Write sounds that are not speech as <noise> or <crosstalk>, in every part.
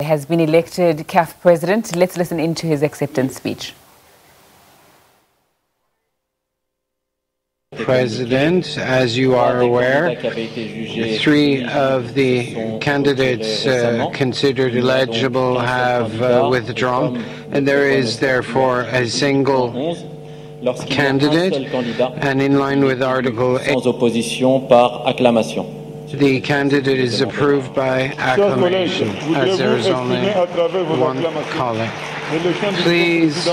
has been elected CAF president. Let's listen into his acceptance speech. President, as you are aware, three of the candidates uh, considered eligible have uh, withdrawn, and there is therefore a single candidate, and in line with Article 8, the candidate is approved by acclamation, as there is only one caller. Please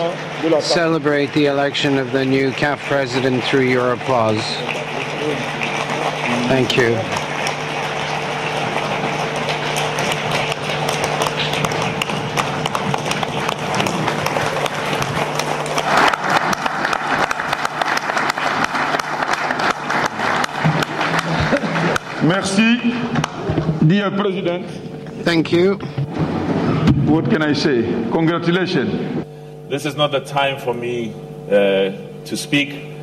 celebrate the election of the new CAF president through your applause. Thank you. Merci, dear President. Thank you. What can I say? Congratulations. This is not the time for me uh, to speak.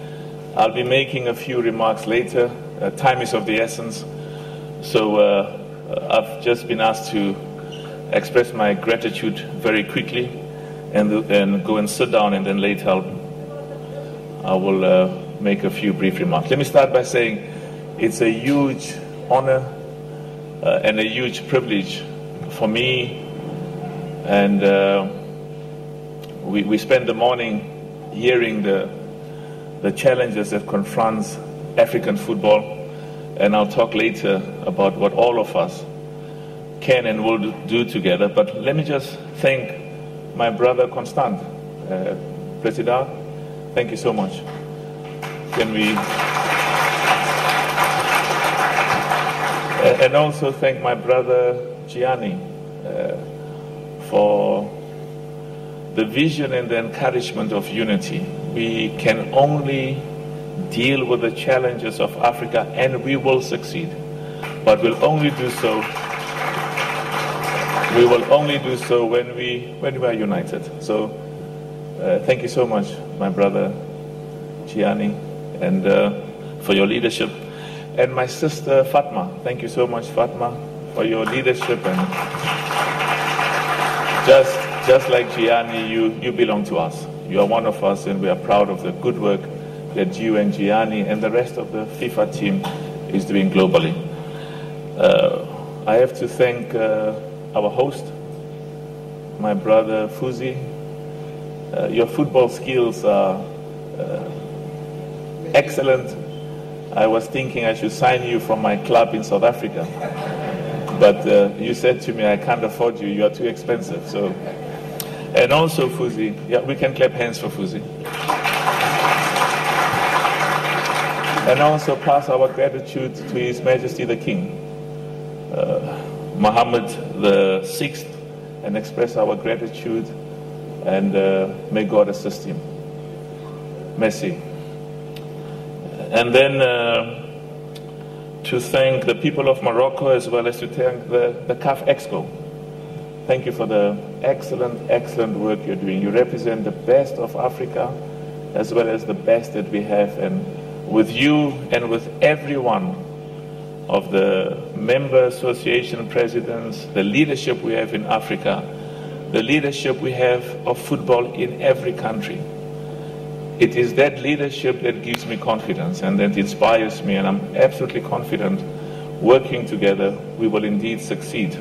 I'll be making a few remarks later. Uh, time is of the essence. So uh, I've just been asked to express my gratitude very quickly and, and go and sit down, and then later I'll, I will uh, make a few brief remarks. Let me start by saying it's a huge honor uh, and a huge privilege for me and uh, we, we spent the morning hearing the, the challenges that confronts African football. And I'll talk later about what all of us can and will do together. But let me just thank my brother Constant. Uh, President, thank you so much. Can we... <laughs> and also thank my brother Gianni. Uh, for the vision and the encouragement of unity. We can only deal with the challenges of Africa and we will succeed. But we'll only do so we will only do so when we when we are united. So uh, thank you so much, my brother Gianni, and uh, for your leadership. And my sister Fatma, thank you so much, Fatma, for your leadership and just, just like Gianni, you, you belong to us. You are one of us, and we are proud of the good work that you and Gianni and the rest of the FIFA team is doing globally. Uh, I have to thank uh, our host, my brother Fouzi. Uh, your football skills are uh, excellent. I was thinking I should sign you from my club in South Africa. But uh, you said to me, I can't afford you. You are too expensive. So, and also Fouzi. Yeah, we can clap hands for Fouzi. And also pass our gratitude to His Majesty the King, uh, Muhammad the Sixth, and express our gratitude. And uh, may God assist him. Merci. And then uh, to thank the people of Morocco as well as to thank the, the CAF Exco. Thank you for the excellent, excellent work you're doing. You represent the best of Africa as well as the best that we have. And with you and with everyone of the member association presidents, the leadership we have in Africa, the leadership we have of football in every country. It is that leadership that gives me confidence and that inspires me, and I'm absolutely confident working together we will indeed succeed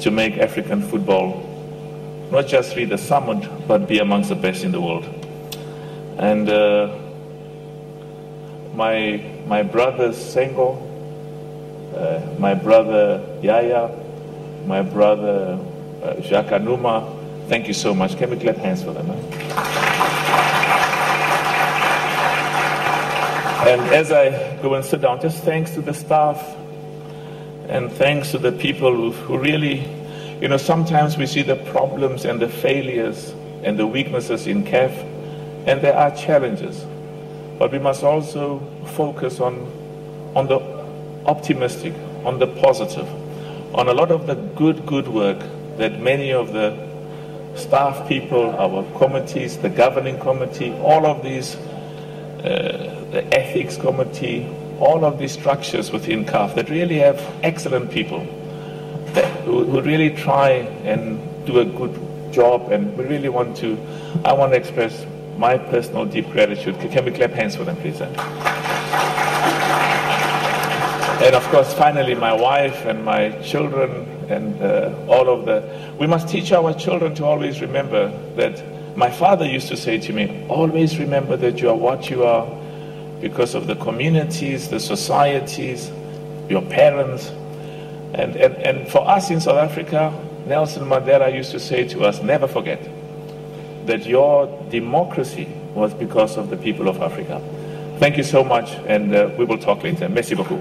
to make African football not just reach the summit, but be amongst the best in the world. And uh, my, my brother Senghor, uh, my brother Yahya, my brother uh, Jacques Anouma, thank you so much. Can we clap hands for them? And as I go and sit down, just thanks to the staff and thanks to the people who, really, you know, sometimes we see the problems and the failures and the weaknesses in CAF, and there are challenges. But we must also focus on, on the optimistic, on the positive, on a lot of the good, good work that many of the staff people, our committees, the governing committee, all of these uh, the ethics committee, all of these structures within CAF that really have excellent people who really try and do a good job, and we really want to. I want to express my personal deep gratitude. Can we clap hands for them, please? And of course, finally, my wife and my children and uh, all of the. We must teach our children to always remember that my father used to say to me, always remember that you are what you are because of the communities, the societies, your parents. And, and, and for us in South Africa, Nelson Mandela used to say to us, never forget that your democracy was because of the people of Africa. Thank you so much, and uh, we will talk later. Merci beaucoup.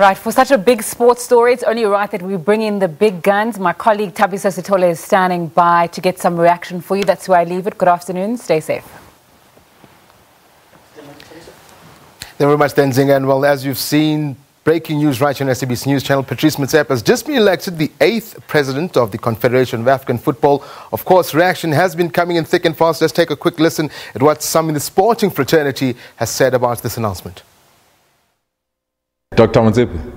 Right, for such a big sports story, it's only right that we bring in the big guns. My colleague Thabiso Sithole is standing by to get some reaction for you. That's where I leave it. Good afternoon. Stay safe. Thank you very much, Tenzing. And well, as you've seen, breaking news right here on SABC News Channel, Patrice Motsepe has just been elected the eighth president of the Confederation of African Football. Of course, reaction has been coming in thick and fast. Let's take a quick listen at what some in the sporting fraternity has said about this announcement. Dr. Motsepe,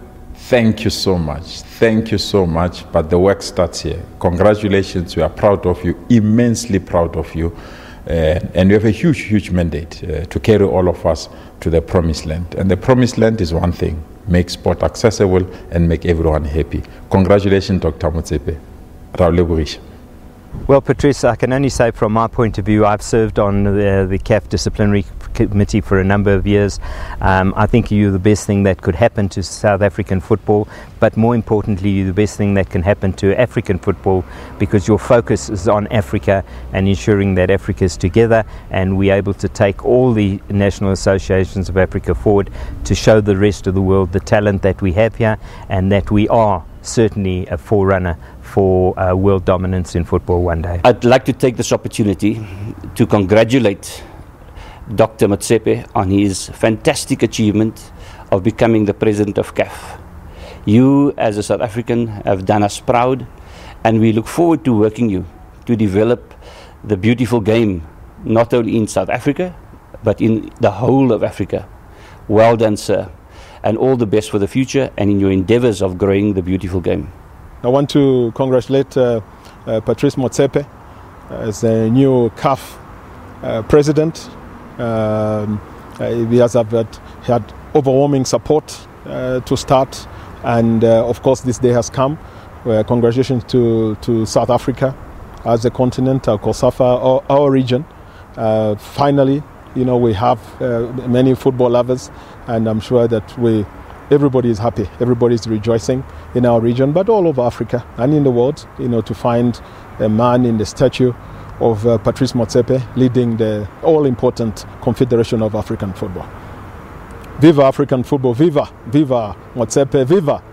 thank you so much. Thank you so much. But the work starts here. Congratulations. We are proud of you, immensely proud of you. Uh, and we have a huge, huge mandate uh, to carry all of us to the promised land. And the promised land is one thing make sport accessible and make everyone happy. Congratulations, Dr. Motsepe. Raul Well, Patrice, I can only say from my point of view, I've served on the, the CAF disciplinary committee for a number of years. Um, I think you're the best thing that could happen to South African football, but more importantly, you're the best thing that can happen to African football because your focus is on Africa and ensuring that Africa is together and we're able to take all the national associations of Africa forward to show the rest of the world the talent that we have here and that we are certainly a forerunner for uh, world dominance in football one day. I'd like to take this opportunity to congratulate Dr. Motsepe on his fantastic achievement of becoming the president of CAF. You, as a South African, have done us proud, and we look forward to working you to develop the beautiful game, not only in South Africa, but in the whole of Africa. Well done, sir, and all the best for the future and in your endeavors of growing the beautiful game. I want to congratulate uh, uh, Patrice Motsepe as the new CAF uh, president um, uh, has had, had overwhelming support uh, to start, and uh, of course, this day has come. congratulations to, to South Africa as a continent, our COSAFA, our, our region. finally, you know, we have many football lovers, and I'm sure that we everybody is happy, everybody is rejoicing in our region, but all over Africa and in the world, you know, to find a man in the statue of uh, Patrice Motsepe leading the all important Confederation of African Football. Viva African football, viva, viva Motsepe, viva.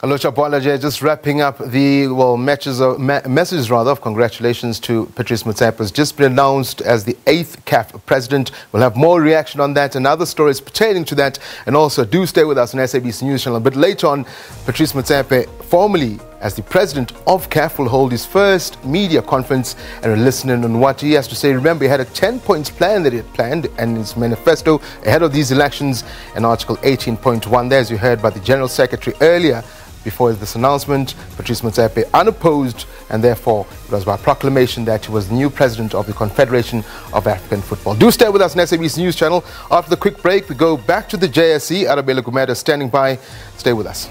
Alocha Bwalaje, just wrapping up the well matches of, messages rather of congratulations to Patrice Motsepe has just been announced as the eighth CAF president. We'll have more reaction on that and other stories pertaining to that. And also do stay with us on SABC News Channel. But later on, Patrice Motsepe, formally as the president of CAF, will hold his first media conference and will listen in on what he has to say. Remember, he had a 10 points plan that he had planned and his manifesto ahead of these elections and Article 18.1 there, as you heard by the General Secretary earlier before this announcement, Patrice Motsepe unopposed, and therefore it was by proclamation that he was the new president of the Confederation of African Football. Do stay with us on SABC News Channel. After the quick break, we go back to the JSE. Arabile Gumede standing by. Stay with us.